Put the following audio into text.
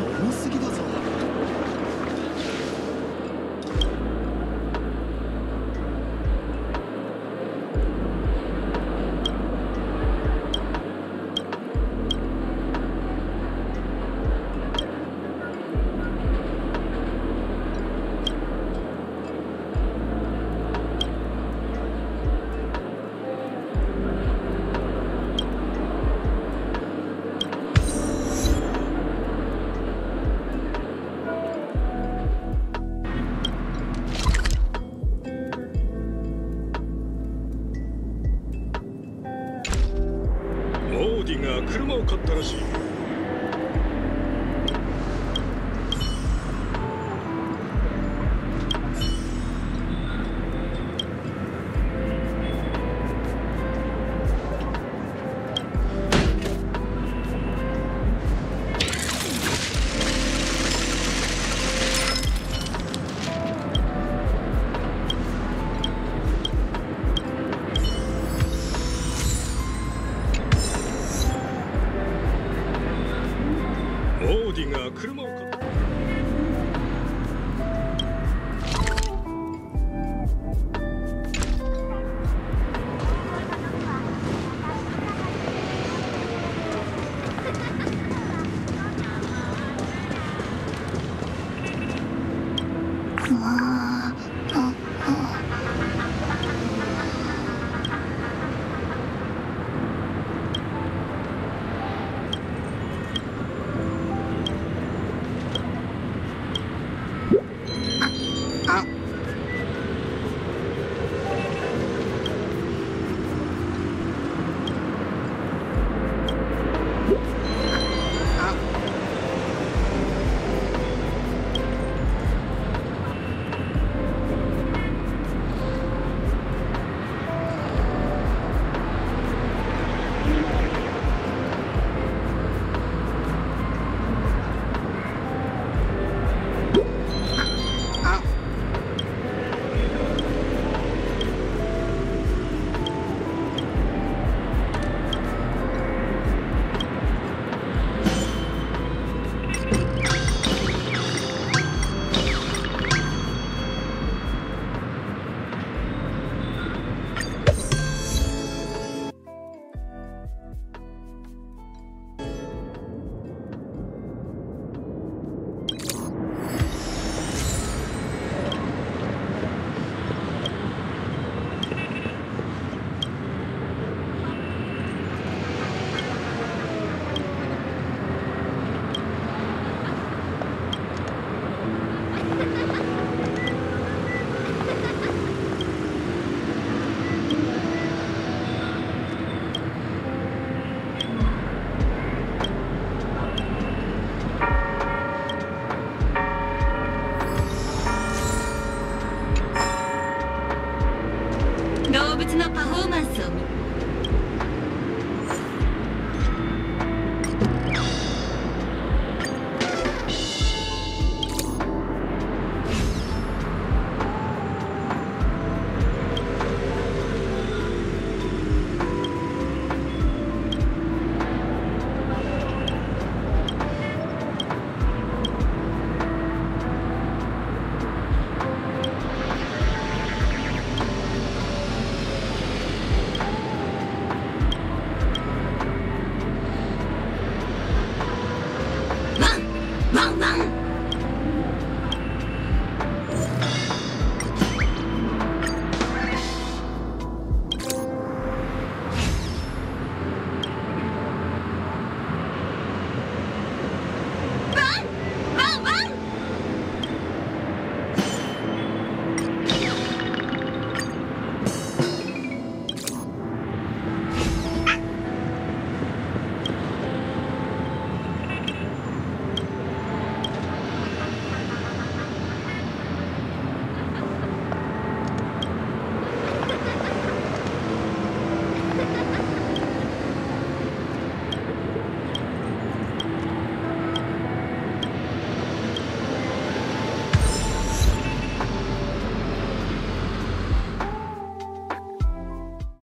多すぎだぞ。車を買ったらしい。オーディが車を買ったうわ浜松